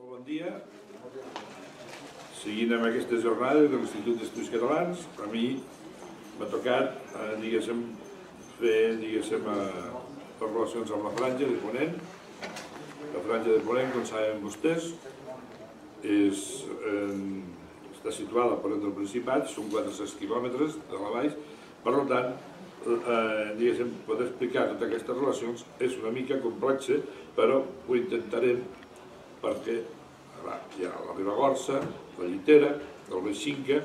Molt bon dia. Seguint amb aquestes jornades de l'Institut d'Estudis Catalans, a mi m'ha tocat, eh, diguéssim, fer, diguéssim, eh, les relacions amb la franja de Ponent. La franja de Ponent, com saben vostès, és, eh, està situada a Ponent del Principat, són 400 quilòmetres de la baix, per tant, eh, diguéssim, poder explicar totes aquestes relacions és una mica complexa, però ho intentarem perquè ara, hi ha la Ribagorça, la Llitera, el Beixinca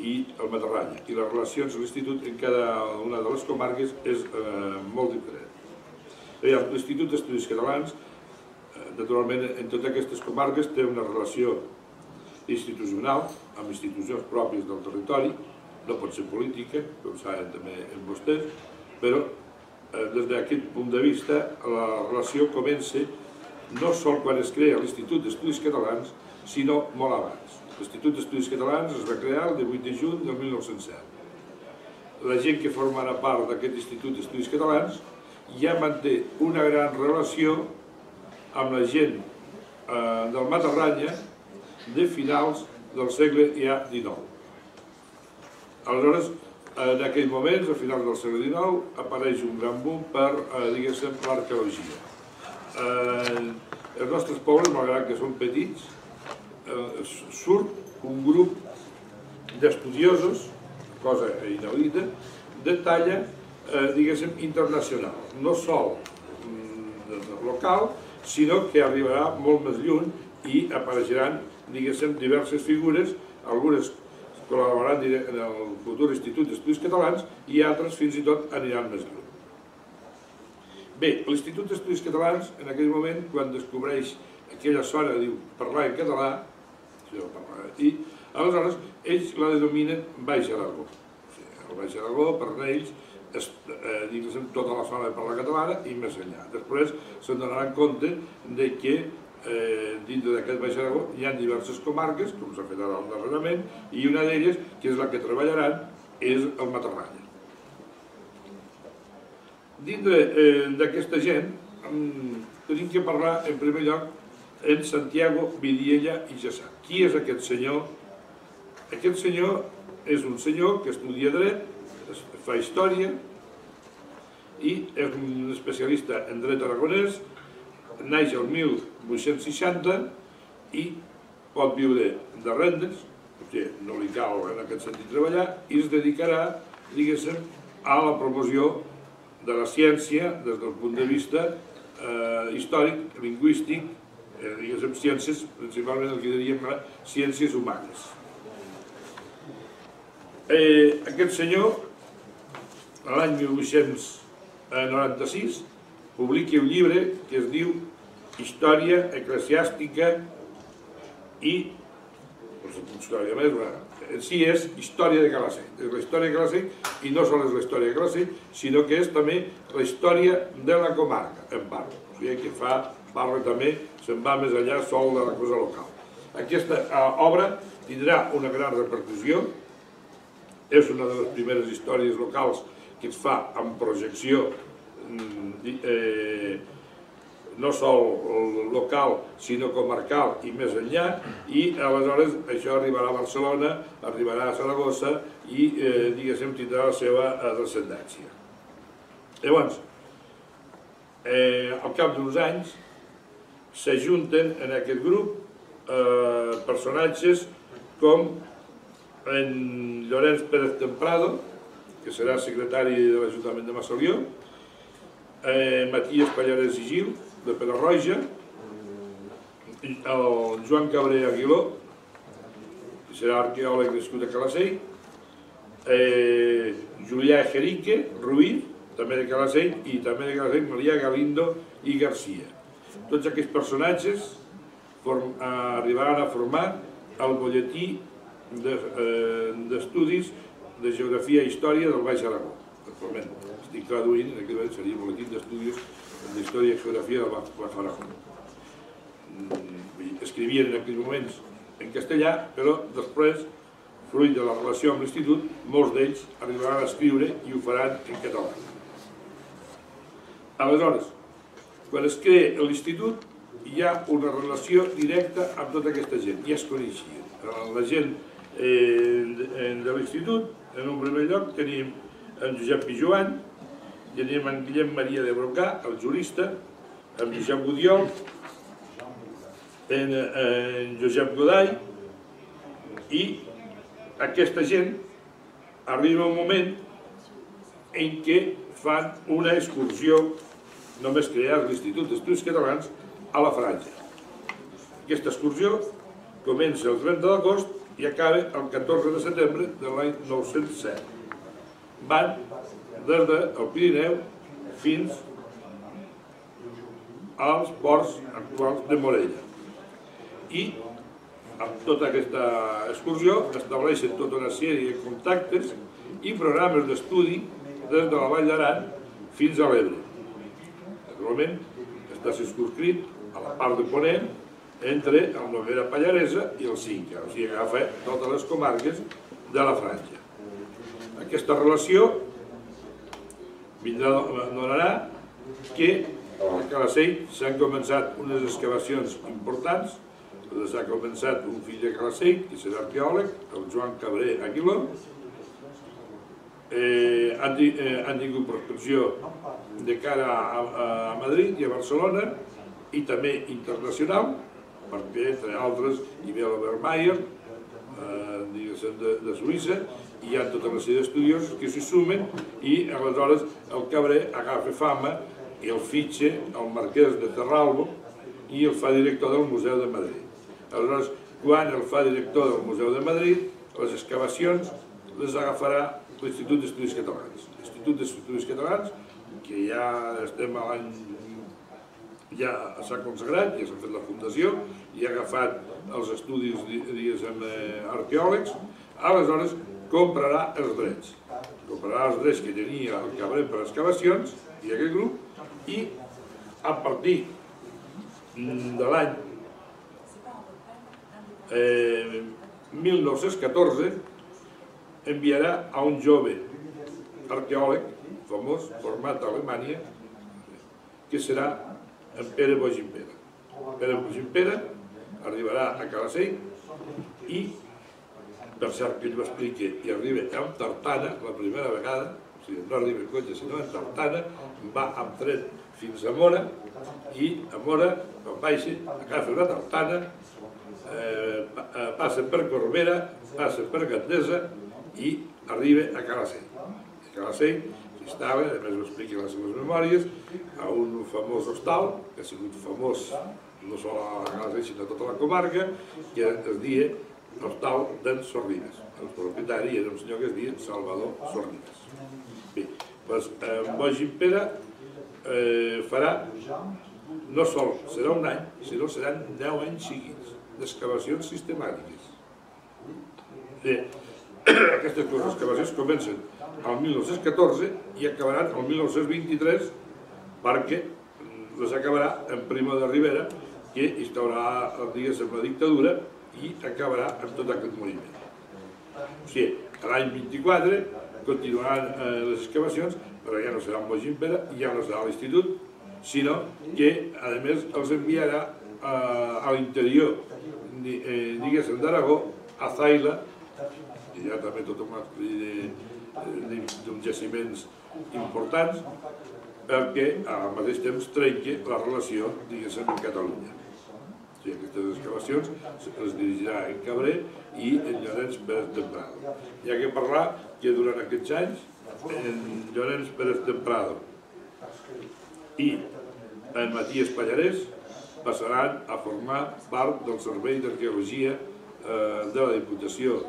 i el Matarranya. I les relacions a l'Institut en cada una de les comarques és eh, molt diferent. L'Institut d'Estudis Catalans, eh, naturalment, en totes aquestes comarques té una relació institucional amb institucions pròpies del territori, no pot ser política, com saben també en vostès, però eh, des d'aquest punt de vista la relació comença no sol quan es crea l'Institut d'Estudis Catalans, sinó molt abans. L'Institut d'Estudis Catalans es va crear el 18 de juny del 1907. La gent que formarà part d'aquest Institut d'Estudis Catalans ja manté una gran relació amb la gent eh, del Matarranya de finals del segle ja XIX. Aleshores, en aquells moments, a finals del segle XIX, apareix un gran boom per, eh, diguéssim, l'arqueologia. Eh, els nostres pobles, malgrat que són petits, eh, surt un grup d'estudiosos, cosa inaudita, de talla, eh, diguéssim, internacional. No sol mm, local, sinó que arribarà molt més lluny i apareixeran, diguéssim, diverses figures, algunes col·laboraran en el futur Institut d'Estudis Catalans i altres fins i tot aniran més lluny. Bé, l'Institut d'Estudis Catalans, en aquell moment, quan descobreix aquella zona, diu, parlar en català, i aleshores ells la denominen Baix Aragó. El Baix Aragó, per ells, és, eh, diguéssim, tota la zona de parla catalana i més enllà. Després se'n donaran compte de que eh, dintre d'aquest Baix Aragó hi ha diverses comarques, com s'ha fet ara darrerament, i una d'elles, que és la que treballaran, és el Matarranya. Dintre eh, d'aquesta gent, mm, tenim que parlar, en primer lloc, en Santiago Vidiella i Jassà. Qui és aquest senyor? Aquest senyor és un senyor que estudia dret, fa història i és un especialista en dret aragonès, naix el 1860 i pot viure de rendes, perquè no li cal en aquest sentit treballar, i es dedicarà, diguéssim, a la promoció de la ciència des del punt de vista eh, històric, lingüístic, eh, diguéssim, ciències, principalment el que diríem ciències humanes. Eh, aquest senyor, l'any 1896, publica un llibre que es diu Història eclesiàstica i història més, en si és història de Calaceit. És la història de Calaceit i no sols és la història de Calaceit, sinó que és també la història de la comarca, en part. O sigui que fa, parla també, se'n va més enllà sol de la cosa local. Aquesta eh, obra tindrà una gran repercussió, és una de les primeres històries locals que es fa amb projecció eh, no sol local, sinó comarcal i més enllà, i aleshores això arribarà a Barcelona, arribarà a Saragossa i, eh, diguéssim, tindrà la seva descendència. Llavors, eh, al cap d'uns anys, s'ajunten en aquest grup eh, personatges com en Llorenç Pérez Temprado, que serà secretari de l'Ajuntament de Massolió, eh, Matías Pallares i Gil, de Pedarroja, el Joan Cabré Aguiló, que serà arqueòleg nascut a Calacell, eh, Julià Jerique, Ruiz, també de Calacell, i també de Calacell, Maria Galindo i Garcia. Tots aquests personatges form, eh, arribaran a formar el butlletí d'estudis de, eh, de geografia i història del Baix Aragó. Actualment estic traduint, en aquest moment seria butlletí d'estudis d'història i geografia del Baix Aragó. Escrivien en aquells moments en castellà, però després, fruit de la relació amb l'institut, molts d'ells arribaran a escriure i ho faran en català. Aleshores, quan es crea l'institut, hi ha una relació directa amb tota aquesta gent, ja es coneixien. La gent eh, de l'institut, en un primer lloc, tenim en Josep Pijuan, tenim en Guillem Maria de Brocà, el jurista, en Josep Gudiol, en, Josep Godai, i aquesta gent arriba un moment en què fan una excursió només crear l'Institut d'Estudis Catalans a la Franja. Aquesta excursió comença el 30 d'agost i acaba el 14 de setembre de l'any 907. Van des del Pirineu fins als ports actuals de Morella. I amb tota aquesta excursió estableixen tota una sèrie de contactes i programes d'estudi des de la Vall d'Aran fins a l'Ebre. Naturalment, està circunscrit a la part de Ponent entre el Noguera Pallaresa i el Cinca, o sigui, agafa totes les comarques de la Franja. Aquesta relació vindrà, donarà que a Calacell s'han començat unes excavacions importants, s'ha començat un fill de Calacell, que serà arqueòleg, el Joan Cabré Aguiló, eh, han, eh, han tingut prospecció de cara a, a Madrid i a Barcelona i també internacional, perquè, entre altres, hi ve l'Obermeier, eh, de, de Suïssa, hi ha tota una sèrie d'estudiosos que s'hi sumen i aleshores el Cabré agafa fama i el fitxa el marquès de Terralbo i el fa director del Museu de Madrid. Aleshores, quan el fa director del Museu de Madrid, les excavacions les agafarà l'Institut d'Estudis Catalans. L'Institut d'Estudis Catalans, que ja estem a l'any ja s'ha consagrat, ja s'ha fet la fundació, i ha agafat els estudis, diguéssim, eh, arqueòlegs, aleshores comprarà els drets. Comprarà els drets que tenia el Cabré per excavacions i aquest grup, i a partir de l'any eh, 1914 enviarà a un jove arqueòleg famós, format a Alemanya, que serà en Pere Bogimpera. Pere Bogimpera arribarà a Calacell i, per cert que ell ho explica, i arriba amb tartana la primera vegada, o sigui, no arriba en cotxe, sinó en tartana, va amb tren fins a Mora, i a Mora, quan baixa, agafa una tartana, eh, passa per Corbera, passa per Gandesa i arriba a Calacell. A Calacell s'instava, a més ho explica en les seves memòries, a un famós hostal, que ha sigut famós no sols a la Calacell, sinó a tota la comarca, que es dia l'hostal d'en Sorribes. El propietari era un senyor que es dia Salvador Sorribes. Bé, doncs eh, Boix Impera eh, farà, no sol serà un any, sinó seran 10 anys seguits d'excavacions sistemàtiques. Bé, aquestes dues excavacions comencen al 1914 i acabaran al 1923 perquè les acabarà en Primo de Rivera que instaurarà, diguéssim, la dictadura i acabarà amb tot aquest moviment. O sigui, l'any 24 continuaran eh, les excavacions, però ja no serà en Bogimpera, ja no serà l'institut, sinó que, a més, els enviarà eh, a l'interior, eh, diguéssim, d'Aragó, a Zaila, i hi ha també tot un d'uns jaciments importants, perquè al mateix temps trenqui la relació, diguéssim, amb Catalunya. Sigui, aquestes excavacions les dirigirà en Cabré i en Llorenç Pérez Temprado. Hi ha que parlar que durant aquests anys en Llorenç Pérez Temprado i en Matías Pallarès passaran a formar part del Servei d'Arqueologia eh, de la Diputació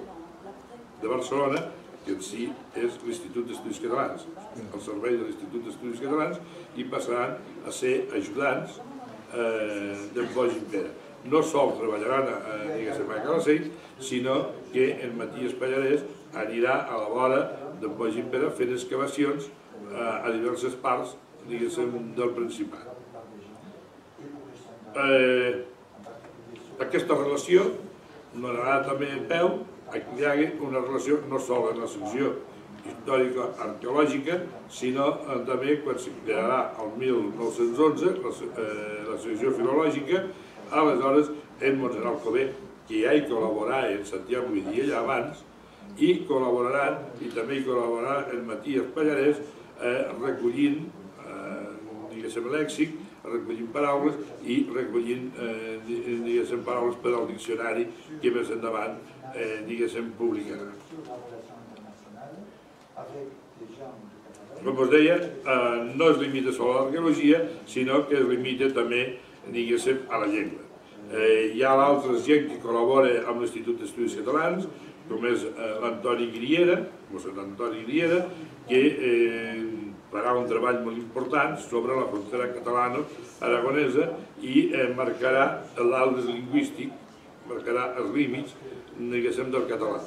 de Barcelona, que en si és l'Institut d'Estudis Catalans, el servei de l'Institut d'Estudis Catalans, i passaran a ser ajudants eh, d'en Boix Impera. No sol treballaran a, a, diguéssim, a Calacell, sinó que en Matías Pallarès anirà a la vora d'en Boix Impera fent excavacions eh, a diverses parts, diguéssim, del Principat. Eh, aquesta relació donarà també peu a que hi hagi una relació no sola en la secció històrico-arqueològica, sinó eh, també quan es crearà el 1911 la, eh, la secció filològica, aleshores en Montserrat Alcover, que ja hi col·laborava en Santiago Vidiella abans, i col·laboraran, i també hi col·laborarà en Matías Pallarès, eh, recollint, eh, diguéssim, lèxic, recollint paraules i recollint, eh, diguéssim, paraules per al diccionari que més endavant, eh, diguéssim, publicarà. Com us deia, eh, no es limita sol a l'arqueologia, sinó que es limita també, diguéssim, a la llengua. Eh, hi ha altra gent que col·labora amb l'Institut d'Estudis Catalans, com és eh, l'Antoni Griera, mossèn Antoni Griera, que eh, farà un treball molt important sobre la frontera catalana-aragonesa i eh, marcarà l'altre lingüístic, marcarà els límits, diguéssim, del català.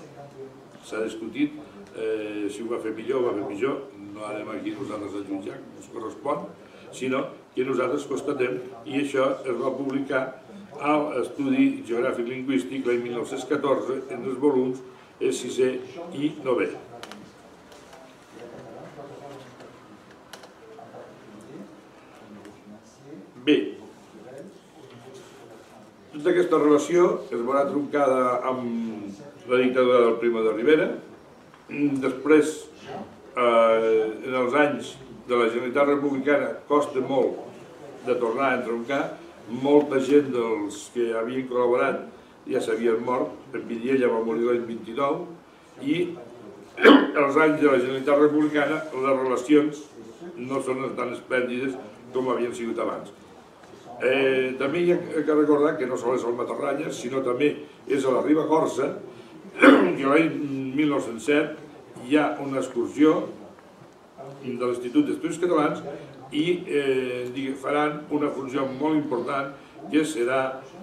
S'ha discutit eh, si ho va fer millor o va fer millor, no anem aquí nosaltres a jutjar, ens correspon, sinó que nosaltres constatem, i això es va publicar al Estudi Geogràfic Lingüístic l'any 1914 en els volums el sisè i novè. Bé, tota aquesta relació es veurà troncada amb la dictadura del Primo de Rivera. Després, eh, en els anys de la Generalitat Republicana, costa molt de tornar a entroncar. Molta gent dels que havien col·laborat ja s'havien mort, en Vidiella va morir l'any 29, i els anys de la Generalitat Republicana les relacions no són tan esplèndides com havien sigut abans. Eh, també hi ha que recordar que no sols és el Matarranya, sinó també és a la Ribagorça, que l'any 1907 hi ha una excursió de l'Institut d'Estudis Catalans i eh, faran una funció molt important que serà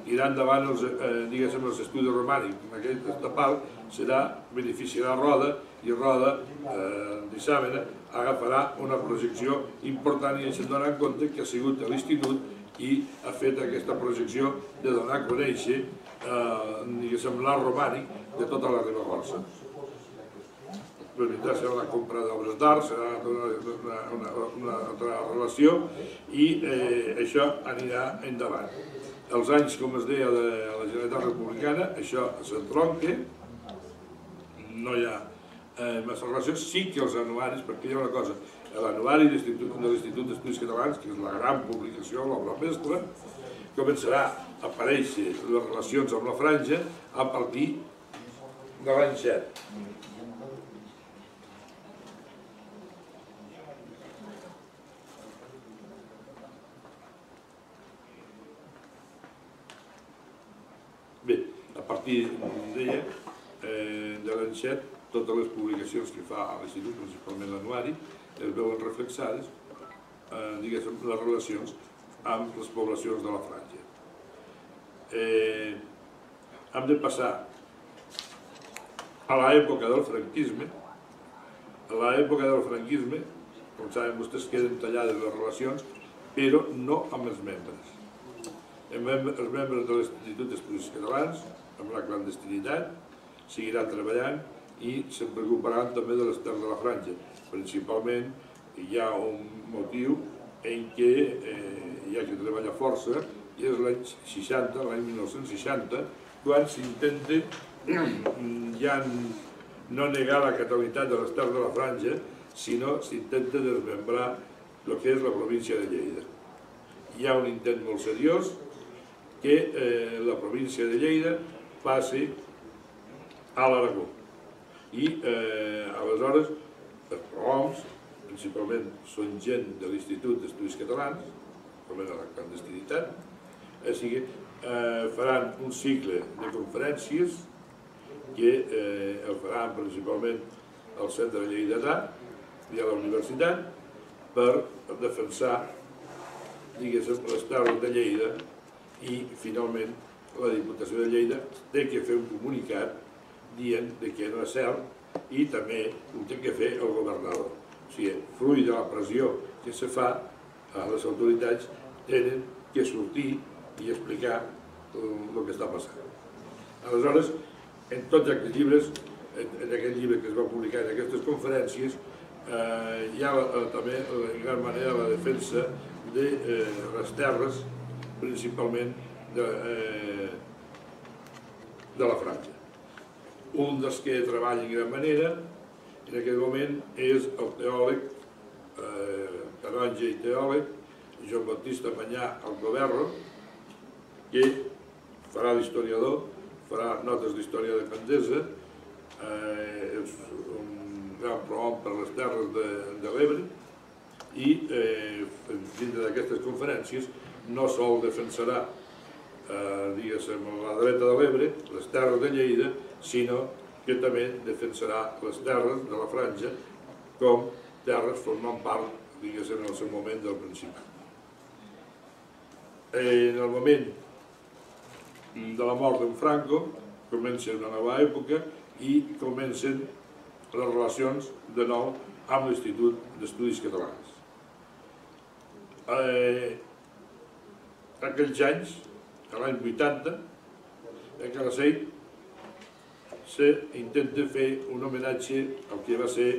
irà endavant els, eh, diguéssim, els estudis romànics. Aquest tapal serà, beneficiarà Roda i Roda, eh, d'Isàmena, agafarà una projecció important i ens en compte que ha sigut a l'institut i ha fet aquesta projecció de donar a conèixer eh, l'art romànic de tota la Ribagorça. Vindrà serà la compra d'obres d'art, serà una, una, una, una altra relació i eh, això anirà endavant. Els anys, com es deia, de la Generalitat Republicana, això s'entronca, no hi ha eh, massa relació, sí que els anuaris, perquè hi ha una cosa, l'anuari de l'Institut d'Estudis Catalans, que és la gran publicació, l'obra mestra, començarà a aparèixer les relacions amb la franja a partir de l'any 7. Partir, deia, eh, de 7, totes les publicacions que fa a l'Institut, principalment l'anuari, es veuen reflexades, eh, diguéssim, les relacions amb les poblacions de la franja. Eh, hem de passar a l'època del franquisme, a l'època del franquisme, com saben vostès, queden tallades les relacions, però no amb els membres. Els membres de l'Institut d'Estudis Catalans amb la clandestinitat, seguiran treballant i se'n preocuparan també de les terres de la franja. Principalment hi ha un motiu en què eh, hi ha que treballar força i és l'any 60, l'any 1960, quan s'intenta ja no negar la catalitat de les terres de la franja, sinó s'intenta desmembrar el que és la província de Lleida. Hi ha un intent molt seriós que eh, la província de Lleida passi a l'Aragó. I eh, aleshores els prohoms, principalment són gent de l'Institut d'Estudis Catalans, com era la clandestinitat, sigui, eh, faran un cicle de conferències que eh, el faran principalment al centre de Lleidatà i a la universitat per defensar diguéssim, les terres de Lleida i finalment la Diputació de Lleida té que fer un comunicat dient de que no és cert i també ho té que fer el governador. O sigui, fruit de la pressió que se fa, a les autoritats tenen que sortir i explicar el que està passant. Aleshores, en tots aquests llibres en, en aquest llibre que es va publicar en aquestes conferències, eh, hi ha eh, també en gran manera la defensa de eh, les terres, principalment de, eh, de la franja. Un dels que treballa en gran manera en aquest moment és el teòleg, eh, canonge i teòleg, Joan Baptista Manyà Alcoberro, que farà d'historiador, farà notes d'història de Candesa, eh, és un gran prohom per les terres de, de l'Ebre, i eh, dintre d'aquestes conferències no sol defensarà eh, diguéssim, la dreta de l'Ebre, les terres de Lleida, sinó que també defensarà les terres de la franja com terres formant part, diguéssim, en el seu moment del principi. En el moment de la mort d'en Franco comença una nova època i comencen les relacions de nou amb l'Institut d'Estudis Catalans. Eh, aquells anys, l'any 80, a Calaceit s'intenta fer un homenatge al que va ser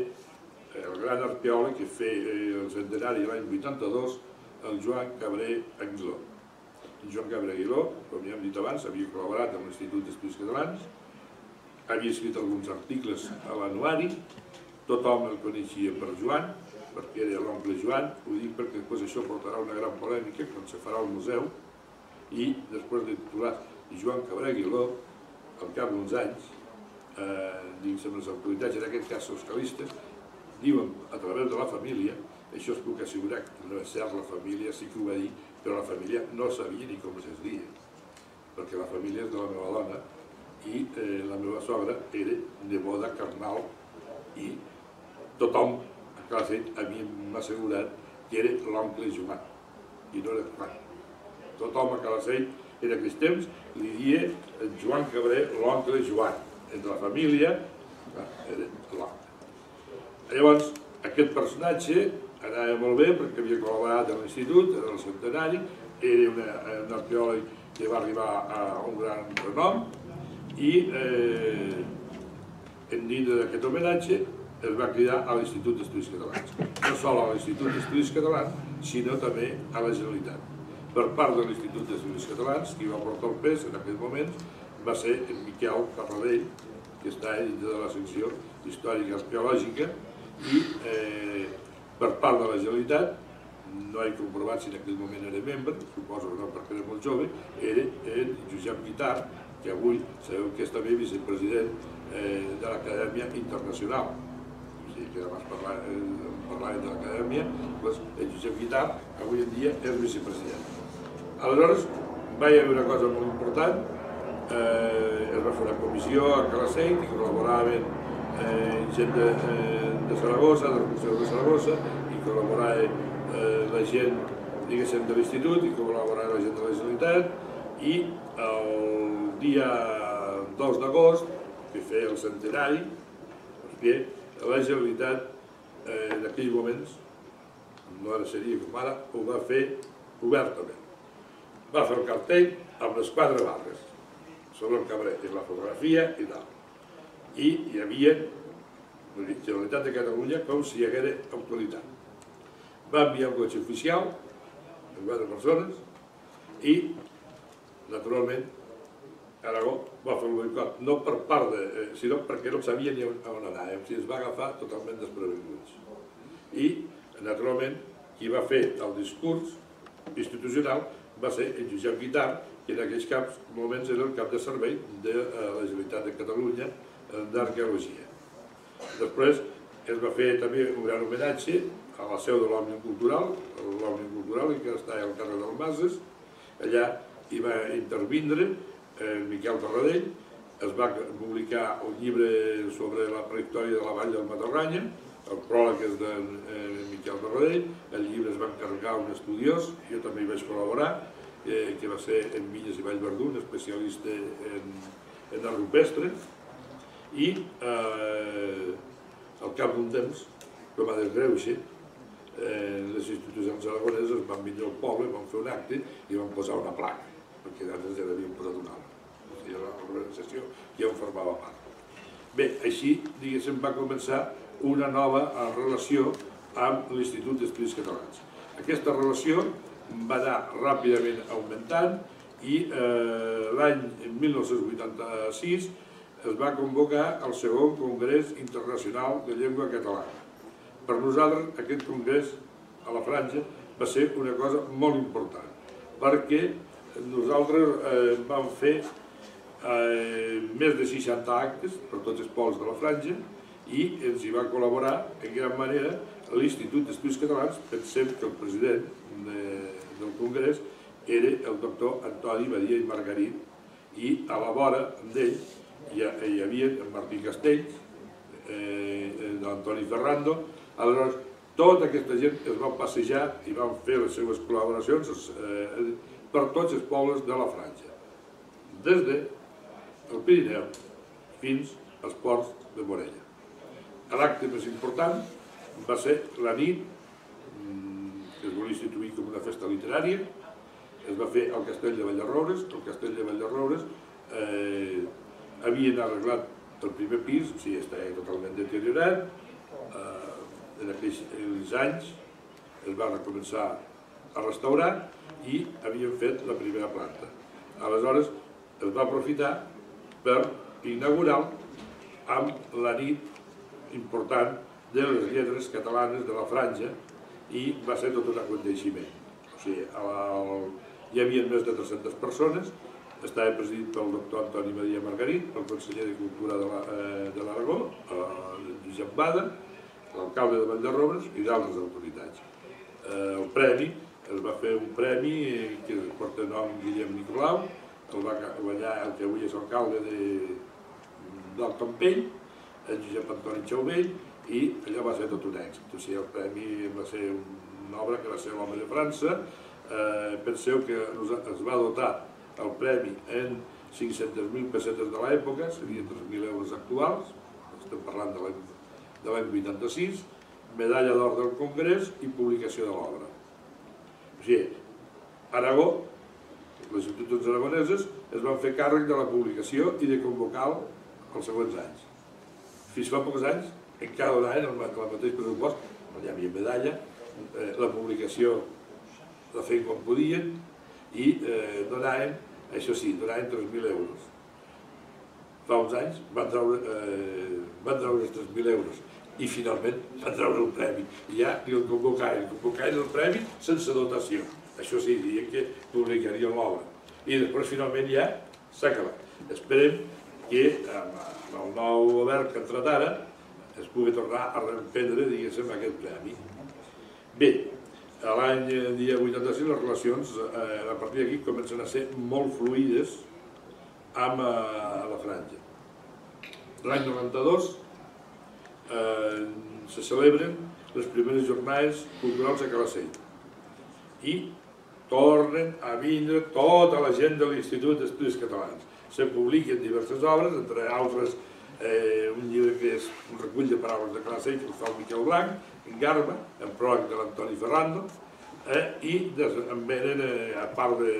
el gran arqueòleg que feia el centenari l'any 82, el Joan Cabré Aguiló. Joan Cabré Aguiló, com ja hem dit abans, havia col·laborat amb l'Institut d'Estudis Catalans, havia escrit alguns articles a l'anuari, tothom el coneixia per Joan, perquè era l'oncle Joan, ho dic perquè després això portarà una gran polèmica quan se farà el museu, i després de titular Joan Cabré Aguiló, al cap d'uns anys, eh, dins les autoritats, en aquest cas socialistes, diuen a través de la família, això es puc assegurar que no és cert, la família sí que ho va dir, però la família no sabia ni com es deia, perquè la família és de la meva dona i eh, la meva sogra era neboda carnal i tothom a classe a mi m'ha assegurat que era l'oncle Joan i no era res. Tothom a Calacell en aquells temps li dia Joan Cabré l'oncle Joan. Entre la família era l'oncle. Llavors, aquest personatge anava molt bé perquè havia col·laborat a l'institut, en el centenari, era un arqueòleg que va arribar a un gran renom i eh, en dintre d'aquest homenatge es va cridar a l'Institut d'Estudis Catalans. No sol a l'Institut d'Estudis Catalans, sinó també a la Generalitat. Per part de l'Institut d'Estudis Catalans, qui va portar el pes en aquell moment va ser en Miquel Carradell, que està dintre de la secció històrica arqueològica, i eh, per part de la Generalitat, no he comprovat si en aquell moment era membre, suposo que no perquè era molt jove, era el Josep Guitar, que avui sabeu que és també vicepresident eh, de l'Acadèmia Internacional. Sigui que abans parlàvem, eh, parlàvem de l'Acadèmia, doncs el Josep Guitar avui en dia és vicepresident. Aleshores, va haver una cosa molt important, eh, es va fer una comissió a Calaceit i col·laboraven eh, gent de, eh, de Saragossa, del Museu de Saragossa, i col·laborava eh, la gent diguéssim, de l'institut i col·laborava la gent de la Generalitat, i el dia 2 d'agost, que feia el centenari, perquè la Generalitat eh, en aquells moments, no ara seria com ara, ho va fer obertament. Va fer el cartell amb les quatre barres, sobre el cabret, i la fotografia i tal. I hi havia la Generalitat de Catalunya com si hi haguera autoritat. Va enviar un cotxe oficial, amb quatre persones, i naturalment, Aragó va fer el boicot, no per part de, eh, sinó perquè no sabia ni on anar, eh? o sigui, es va agafar totalment desprevinguts. I, naturalment, qui va fer el discurs institucional va ser el Josep Guitar, que en aquells caps, moments era el cap de servei de eh, la Generalitat de Catalunya d'Arqueologia. Després es va fer també un gran homenatge a la seu de l'Òmnium Cultural, l'Òmnium Cultural, que està al carrer del Mases, allà hi va intervindre eh, Miquel Torradell, es va publicar un llibre sobre la prehistòria de la vall del Matarranya, el pròleg és de eh, Miquel Torradell, el llibre es va encarregar un estudiós, jo també hi vaig col·laborar, eh, que va ser en Milles i Vallverdú, un especialista en, en art rupestre, i eh, al cap d'un temps, com a desgreuixe, eh, les institucions aragoneses van venir al poble, van fer un acte i van posar una placa perquè d'altres ja l'havien posat una altra. O sigui, l'organització ja en formava part. Bé, així, diguéssim, va començar una nova eh, relació amb l'Institut d'Estudis Catalans. Aquesta relació va anar ràpidament augmentant i eh, l'any 1986 es va convocar el segon Congrés Internacional de Llengua Catalana. Per nosaltres aquest congrés a la Franja va ser una cosa molt important, perquè nosaltres eh, vam fer eh, més de 60 actes per tots els pols de la Franja i ens hi va col·laborar en gran manera l'Institut d'Estudis Catalans, pensem que el president de, del Congrés era el doctor Antoni Badia i Margarit i a la vora d'ell hi, hi havia en Martí Castells, eh, l'Antoni Ferrando, aleshores tota aquesta gent es va passejar i van fer les seves col·laboracions eh, per tots els pobles de la Franja, des de Pirineu fins als ports de Morella. L'acte més important va ser la nit mm, que es volia instituir com una festa literària, es va fer al castell de Vallarroures, el castell de Vallarroures eh, havien arreglat el primer pis, o sigui, estava totalment deteriorat, eh, en aquells anys es va recomençar a restaurar i havien fet la primera planta. Aleshores es va aprofitar per inaugurar amb la nit important de les lletres catalanes de la franja i va ser tot un aconteixement. O sigui, hi havia més de 300 persones, estava presidit pel doctor Antoni Maria Margarit, el conseller de Cultura de l'Aragó, la, eh, Josep Bada, l'alcalde de Valldarrobres i d'altres autoritats. Eh, el premi, es va fer un premi que porta nom Guillem Nicolau, el va guanyar el que avui és alcalde de, del Campell, el Josep Antoni Xauvell, i allò va ser tot un èxit. O sigui, el premi va ser una obra que va ser l'home de França. Eh, penseu que es va dotar el premi en 500.000 pessetes de l'època, serien 3.000 euros actuals, estem parlant de l'any 86, medalla d'or del Congrés i publicació de l'obra. O sigui, Aragó, les institucions aragoneses, es van fer càrrec de la publicació i de convocar els següents anys. Fins fa pocs anys, en cada any, el mateix pressupost, no hi havia medalla, eh, la publicació la feien com podien i eh, donaven, això sí, donaven 3.000 euros. Fa uns anys van treure, eh, van treure els 3.000 euros i finalment van treure el premi. I ja ni el convocaven, convocaven el premi sense dotació. Això sí, diuen que publicarien l'obra. I després finalment ja s'ha acabat. Esperem que amb el nou govern que ha entrat ara es pugui tornar a reemprendre, diguéssim, aquest premi. Bé, l'any dia 86 les relacions eh, a partir d'aquí comencen a ser molt fluides amb eh, la franja. L'any 92 eh, se celebren les primeres jornades culturals a Calacell i tornen a vindre tota la gent de l'Institut d'Estudis Catalans. Se publiquen diverses obres, entre altres eh, un llibre que és un recull de paraules de Calacell que fa el Miquel Blanc, en Garba, en pròleg de l'Antoni Ferrando, eh, i des, en venen, eh, a part de,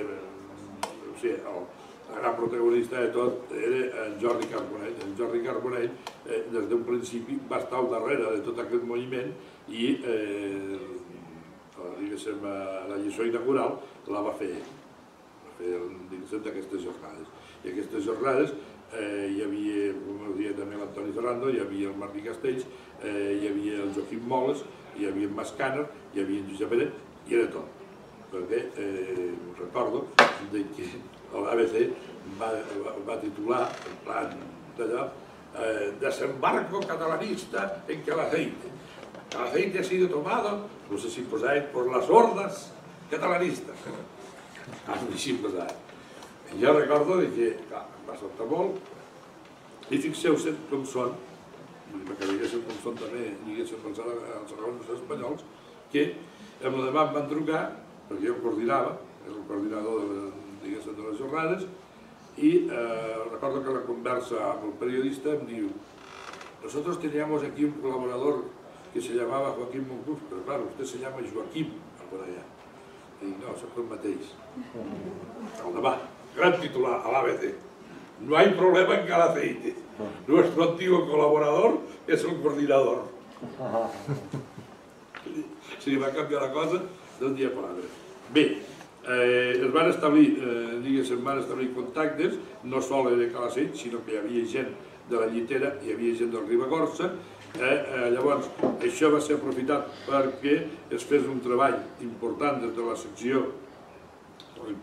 o sigui, el, el gran protagonista de tot era en Jordi Carbonell. En Jordi Carbonell, eh, des d'un principi, va estar al darrere de tot aquest moviment i, eh, diguéssim, eh, la lliçó inaugural la va fer va fer d'aquestes jornades. I aquestes jornades eh, hi havia, com us deia també l'Antoni Ferrando, hi havia el Martí Castells, eh, hi havia el Joaquim Moles, hi havia en Mascana, hi havia en Josep Pérez, i era tot. Perquè eh, recordo de que l'ABC va, va, titular, en plan d'allò, eh, desembarco catalanista en que l'aceite. El aceite ha sido tomado, no sé si posáis, por las hordas catalanistas. Així posat. Jo recordo que, clar, em va saltar molt, i fixeu-se com són, perquè diguéssim com són també, diguéssim, els, els aragons espanyols, que el demà em van trucar, perquè jo coordinava, el coordinador de, diguéssim, de les jornades, i eh, recordo que la conversa amb el periodista em diu nosotros teníamos aquí un colaborador que se llamaba Joaquín Monclús, pero claro, usted se llama Joaquim, por allá. I dic, no, soc el mateix. El demà, gran titular a l'ABC. No hay problema en Calaceite. Nuestro antiguo colaborador es el coordinador. Se li va canviar la cosa d'un dia per l'altre. Bé, eh, es van establir, eh, diguéssim, van establir contactes, no sol de Calaceit, sinó que hi havia gent de la Llitera, hi havia gent del Ribagorça, eh, eh, llavors això va ser aprofitat perquè es fes un treball important des de la secció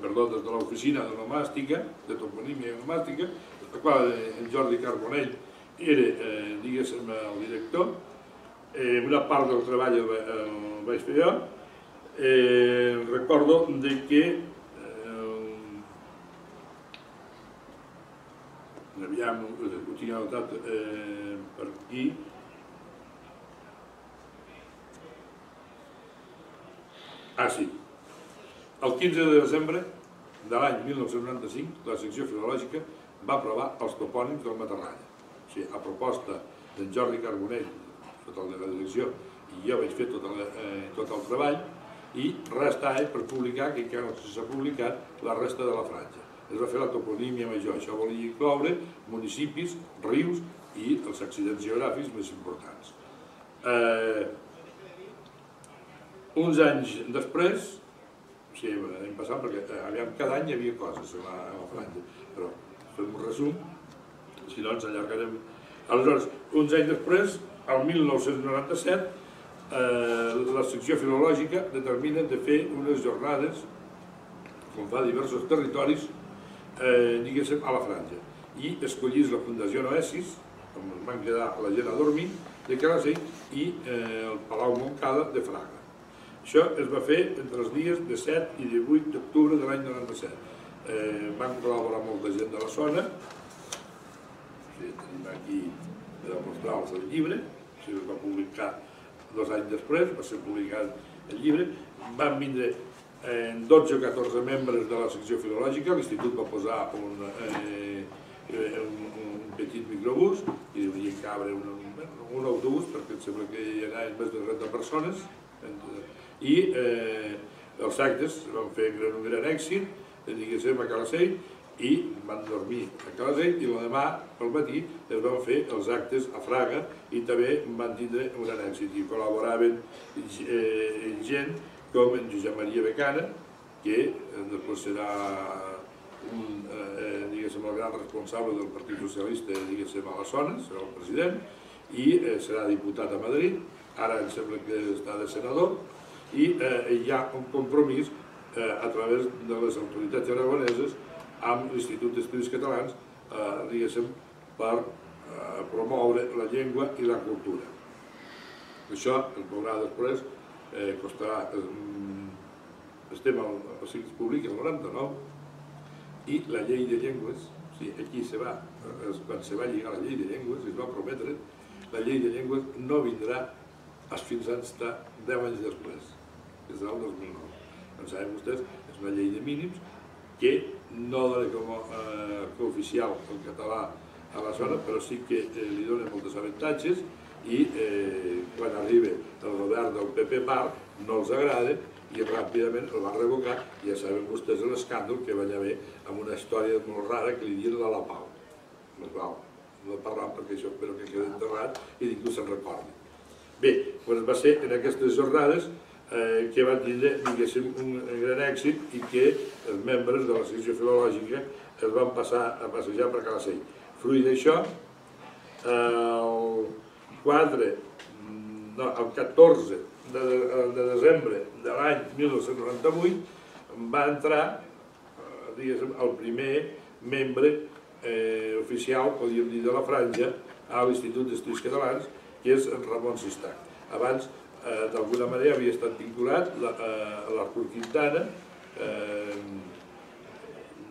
perdó, des de l'oficina de nomàstica, de toponímia i nomàstica, la qual en Jordi Carbonell era, eh, diguéssim, el director, eh, una part del treball el, el vaig fer jo, eh, recordo de que eh, aviam, ho tinc anotat eh, per aquí, ah sí, el 15 de desembre de l'any 1995 la secció filològica va aprovar els topònims del Matarranya. O sigui, a proposta d'en Jordi Carbonell, sota la direcció, i jo vaig fer tot el, eh, tot el treball, i restava per publicar, que encara no s'ha publicat, la resta de la franja. Es va fer la toponímia major, això volia incloure municipis, rius i els accidents geogràfics més importants. Eh, uns anys després, o sigui, l'any passat, perquè eh, aviam, cada any hi havia coses a la, a la franja, però fem un resum, si no ens allargarem. Aleshores, uns anys després, el 1997, eh, la secció filològica determina de fer unes jornades, com fa diversos territoris, eh, diguéssim, a la franja. I escollís la Fundació Noesis, on es van quedar la gent a dormir, de Calacell, i eh, el Palau Montcada de Fraga. Això es va fer entre els dies de 7 i 18 d'octubre de l'any 97. Eh, van col·laborar molta gent de la zona, tenim aquí de demostrar-los el llibre, sigui, es va publicar dos anys després, va ser publicat el llibre, van vindre eh, 12 o 14 membres de la secció filològica, l'institut va posar un, eh, un, un petit microbús i devia cabre un, un autobús perquè em sembla que hi anaven més de 30 persones. I eh, els actes van fer un gran èxit, diguéssim, a Calacell, i van dormir a Calacell i l'endemà pel matí es van fer els actes a Fraga i també van tindre un gran èxit. I col·laboraven eh, gent com en Josep Maria Becana que eh, després serà un, eh, diguéssim, el gran responsable del Partit Socialista diguéssim, a la zona, serà el president i eh, serà diputat a Madrid. Ara em sembla que està de senador. I eh, hi ha un compromís eh, a través de les autoritats aragoneses amb l'Institut d'Estudis Catalans, eh, per eh, promoure la llengua i la cultura. Això es veurà després, eh, costarà, eh, estem al, es publica el 99, i la llei de llengües, aquí se va, quan se va lligar la llei de llengües, es va prometre, la llei de llengües no vindrà fins a 10 anys després, des del 2009. Com saben vostès, és una llei de mínims que no dona com a eh, cooficial el català a la zona, però sí que eh, li dona moltes avantatges i eh, quan arriba el govern del PP Par no els agrada i ràpidament el va revocar ja saben vostès l'escàndol que va haver amb una història molt rara que li diuen la La Pau. No, val, no parlant perquè això espero que quedi enterrat i ningú se'n recordi. Bé, doncs va ser en aquestes jornades eh, que van tindre, diguéssim, un gran èxit i que els membres de la secció filològica es van passar a passejar per Calacell. Fruit d'això, el 4, no, el 14 de, de desembre de l'any 1998 va entrar, eh, diguéssim, el primer membre eh, oficial, podríem dir, de la franja a l'Institut d'Estudis Catalans, que és Ramon Sistac. Abans eh, d'alguna manera havia estat vinculat la, eh, a l'Artur Quintana, eh,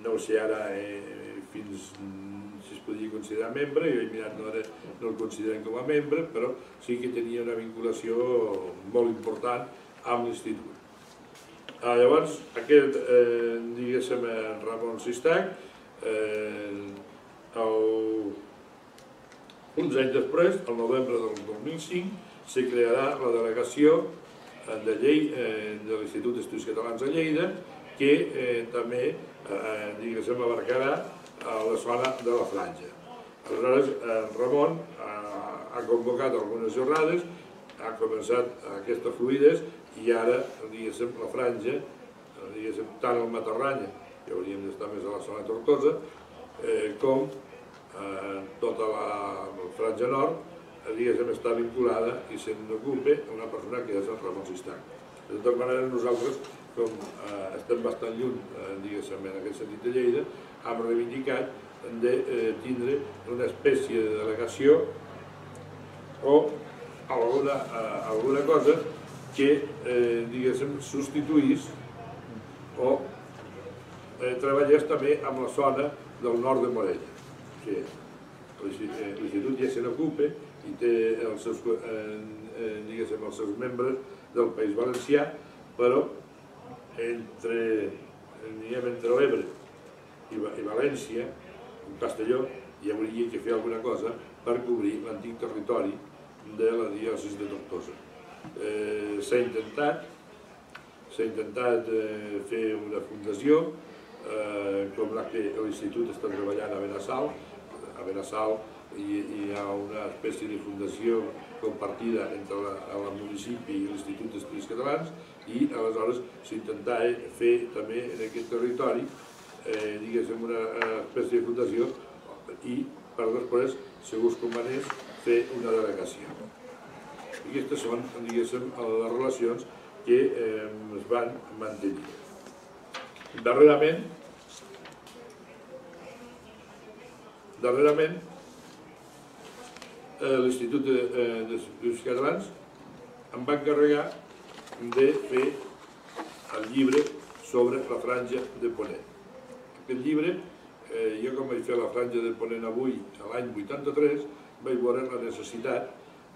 no sé ara eh, fins si es podia considerar membre, jo he mirat no, ara, no el consideren com a membre, però sí que tenia una vinculació molt important amb l'institut. Ah, llavors, aquest, eh, diguéssim, Ramon Sistac, eh, el, uns anys després, el novembre del 2005, se crearà la delegació eh, de llei eh, de l'Institut d'Estudis Catalans de Lleida, que eh, també, eh, diguéssim, abarcarà a la zona de la franja. Aleshores, eh, Ramon ha, convocat algunes jornades, ha començat aquesta fluidesa i ara, diguéssim, la franja, eh, diguéssim, tant el Matarranya, que hauríem d'estar més a la zona de Tortosa, eh, com eh, tota la, franja nord, eh, diguéssim, està vinculada i se n'ocupa una persona que és el Ramon Sistany. De tota manera, nosaltres, com eh, estem bastant lluny, eh, diguéssim, en aquest sentit de Lleida, hem reivindicat de eh, tindre una espècie de delegació o alguna, eh, alguna cosa que, eh, diguéssim, substituís o eh, treballés també amb la zona del nord de Morella. O eh, l'institut ja se n'ocupa i té els seus, eh, eh, diguéssim, els seus membres del País Valencià, però entre, diguem, entre l'Ebre i, i València, en Castelló, hi hauria que fer alguna cosa per cobrir l'antic territori de la diòcesi de Tortosa. Eh, s'ha intentat, s'ha intentat eh, fer una fundació, eh, com la que l'Institut està treballant a Benassal. A Benassal hi, hi ha una espècie de fundació compartida entre la, el municipi i l'Institut d'Estudis Catalans i aleshores s'intentava fer també en aquest territori eh, diguéssim una eh, espècie de fundació i per després, segons convenés, fer una delegació. I aquestes són, diguéssim, les relacions que eh, es van mantenir. Darrerament, darrerament, eh, l'Institut de, eh, d'Estudis Catalans em va encarregar de fer el llibre sobre la franja de Ponent. Aquest llibre, eh, jo com vaig fer la franja de Ponent avui, l'any 83, vaig veure la necessitat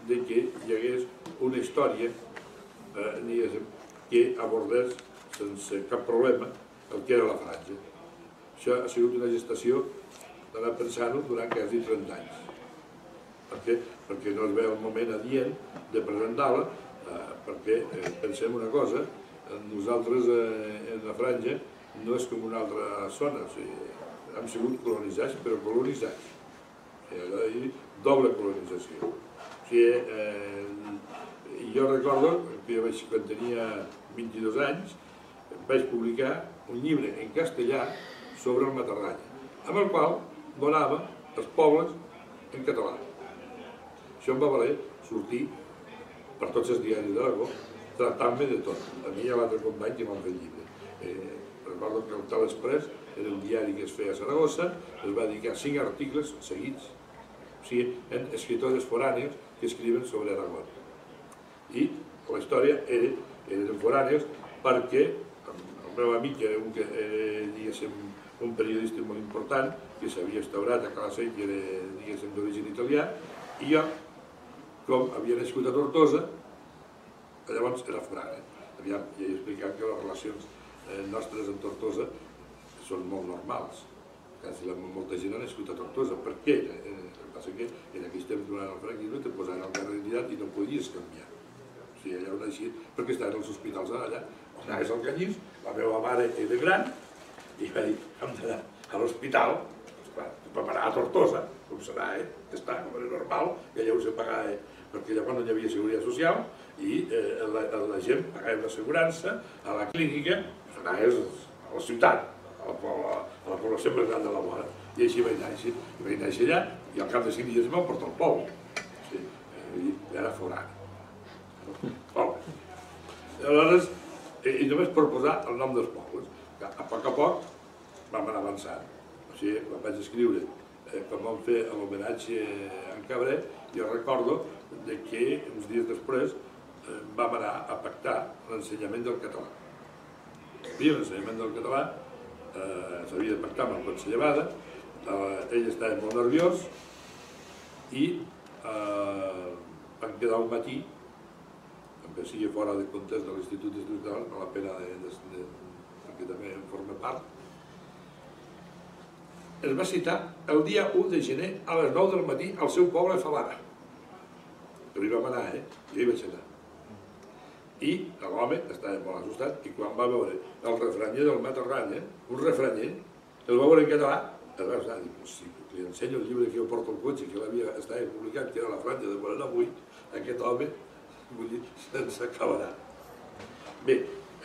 de que hi hagués una història eh, que abordés sense cap problema el que era la franja. Això ha sigut una gestació d'anar pensant-ho durant quasi 30 anys. Per què? Perquè no es ve el moment adient de presentar-la, eh, perquè eh, pensem una cosa, eh, nosaltres eh, en la franja no és com una altra zona, o sigui, hem sigut colonitzats, però colonitzats. Dir doble colonització. O sigui, eh, jo recordo que jo vaig, quan tenia 22 anys, vaig publicar un llibre en castellà sobre el Matarranya, amb el qual donava els pobles en català. Això em va valer sortir per tots els diaris d'Aragó, tractant-me de tot. A mi i a l'altre company que m'han fet llibre. Eh, recordo que el Tal Express era un diari que es feia a Saragossa, es va dedicar cinc articles seguits, o sigui, en escritores forànios que escriuen sobre Aragó. I la història era, eren forànios perquè el meu amic era un, que era, diguéssim, un periodista molt important que s'havia instaurat a Calaceit, que era, diguéssim, d'origen italià, i jo, com havia nascut a Tortosa, llavors era forana. Aviam, ja he explicat que les relacions eh, nostres amb Tortosa són molt normals. Quasi la, molta gent ha nascut a Tortosa. Per què? Eh, el que passa que en aquells temps durant el franquisme te posaven el carrer i no podies canviar. O sigui, allà on així, perquè estaven els hospitals allà. Anaves al Canyís, la meva mare era gran, i va dir, hem d'anar a l'hospital, vam anar a Tortosa, com serà, eh? Està, com era normal, i allà se pagava, perquè llavors no hi havia seguretat social, i eh, la, la gent pagava l'assegurança a la clínica, anaves a la ciutat, a la, a la, població més gran de la vora. I així vaig néixer, i vaig néixer allà, i al cap de cinc dies me'n porto al poble. Sí, eh, i era forana. Poble. Aleshores, i, només per posar el nom dels pobles. que A poc a poc vam anar avançant. O sigui, quan vaig escriure, eh, quan vam fer l'homenatge a en Cabret, jo recordo de que uns dies després eh, vam anar a pactar l'ensenyament del català. Hi l'ensenyament del català, eh, s'havia de pactar amb el conseller Bada, eh, ell estava molt nerviós i eh, vam quedar un matí aunque sigui fora de context de l'Institut Catalans, no la pena de, de, de, perquè també en forma part, es va citar el dia 1 de gener a les 9 del matí al seu poble de Favara. Però hi vam anar, eh? Jo hi vaig anar. I l'home estava molt assustat i quan va veure el refranyer del Matarranya, un refranyer, el va veure en català, el va estar impossible. li ensenyo el llibre que jo porto al cotxe, que l'havia estava publicat, que era La franja de Morena avui, aquest home, vull dir, se'ns acabarà. Bé,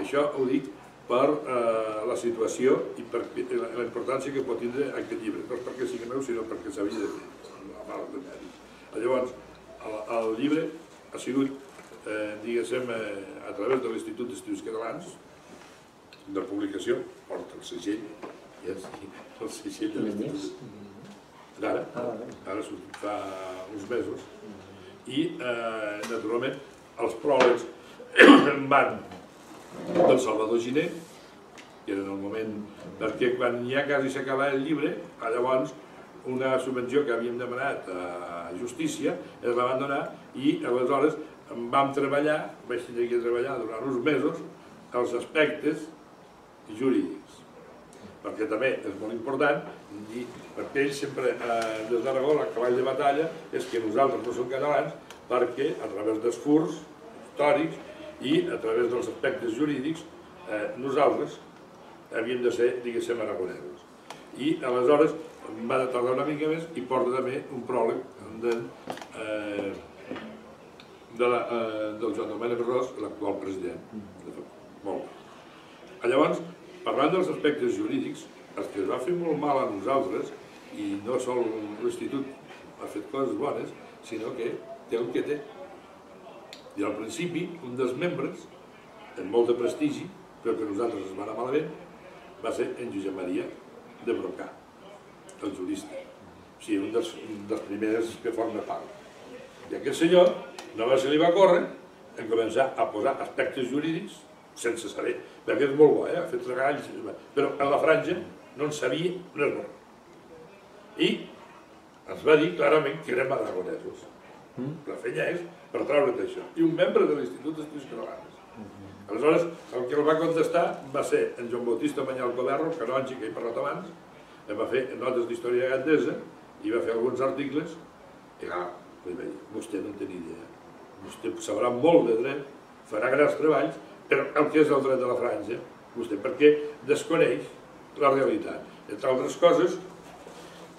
això ho dic per eh, la situació i per la, la importància que pot tindre aquest llibre. No és perquè sigui meu, sinó perquè s'havia de fer. amb el de. Llavors, el, el llibre ha sigut, eh, diguéssim, eh, a través de l'Institut d'Estudis Catalans, de publicació, porta el segell, ja és el segell de l'Institut. D'ara, ara ha sortit fa uns mesos, i eh, naturalment els pròlegs van del Salvador Giné, que era en el moment, perquè quan ja quasi s'acabava el llibre, llavors una subvenció que havíem demanat a Justícia es la van donar i aleshores vam treballar, vaig tenir que treballar durant uns mesos, els aspectes jurídics. Perquè també és molt important dir, perquè ells sempre, eh, des d'Aragó, la cavall de batalla és que nosaltres no som catalans perquè a través dels furs històrics i a través dels aspectes jurídics eh, nosaltres havíem de ser, diguéssim, aragonesos. I aleshores va de tardar una mica més i porta també un pròleg de, eh, de la, eh, del Joan Domènec Ros, l'actual president. Molt bé. Llavors, parlant dels aspectes jurídics, el que es va fer molt mal a nosaltres, i no sol l'Institut ha fet coses bones, sinó que té el que té. I al principi, un dels membres, amb molt de prestigi, però que nosaltres es va anar malament, va ser en Josep Maria de Brocà, el jurista. O sigui, un dels, un dels primers que forma part. I aquest senyor només se li va córrer en començar a posar aspectes jurídics sense saber, perquè és molt bo, eh? ha fet treballs, però en la franja no en sabia res bo. I ens va dir clarament que érem aragonesos. La feina és per treure't d'això. I un membre de l'Institut d'Estudis Catalans. Aleshores, el que el va contestar va ser en Joan Bautista Manyal Coderro, canongi que he parlat abans, va fer notes d'història gandesa i va fer alguns articles i clar, li va dir, vostè no en té ni idea. Vostè sabrà molt de dret, farà grans treballs, però el que és el dret de la franja, vostè perquè desconeix la realitat. Entre altres coses,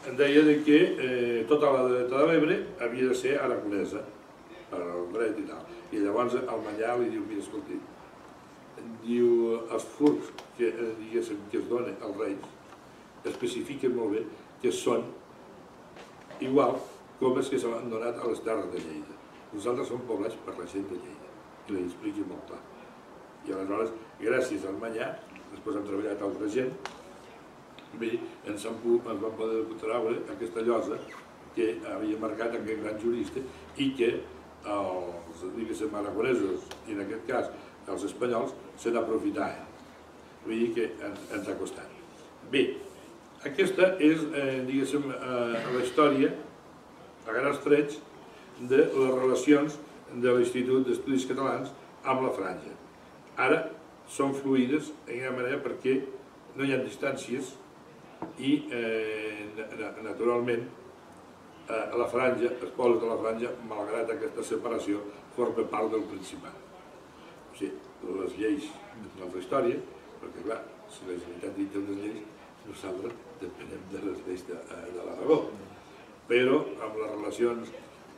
em deia de que eh, tota la dreta de l'Ebre havia de ser aragonesa per al dret i tal. I llavors el Manyà li diu, mira, escolti, diu, els furs que, eh, que es donen als reis especifiquen molt bé que són igual com els que s'han donat a les terres de Lleida. Nosaltres som poblats per la gent de Lleida, i li expliqui molt clar. I aleshores, gràcies al Manyà, després hem treballat altra gent, bé, ens, han, ens van poder treure aquesta llosa que havia marcat aquest gran jurista i que els, diguéssim, aragonesos, i en aquest cas els espanyols, se n'aprofitaven. Vull dir que ens, ens ha costat. Bé, aquesta és, eh, diguéssim, eh, la història, a grans trets, de les relacions de l'Institut d'Estudis Catalans amb la franja. Ara són fluïdes, en gran manera, perquè no hi ha distàncies i, eh, naturalment, eh, la franja, els pobles de la franja, malgrat aquesta separació, formen part del Principat. O sigui, les lleis una altra història, perquè clar, si la Generalitat dicta unes lleis, nosaltres depenem de les lleis de, eh, de l'Aragó. Però amb les relacions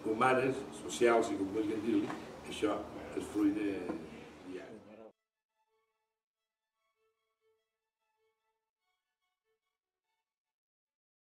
humanes, socials i com vulguin dir-li, això és fruit de,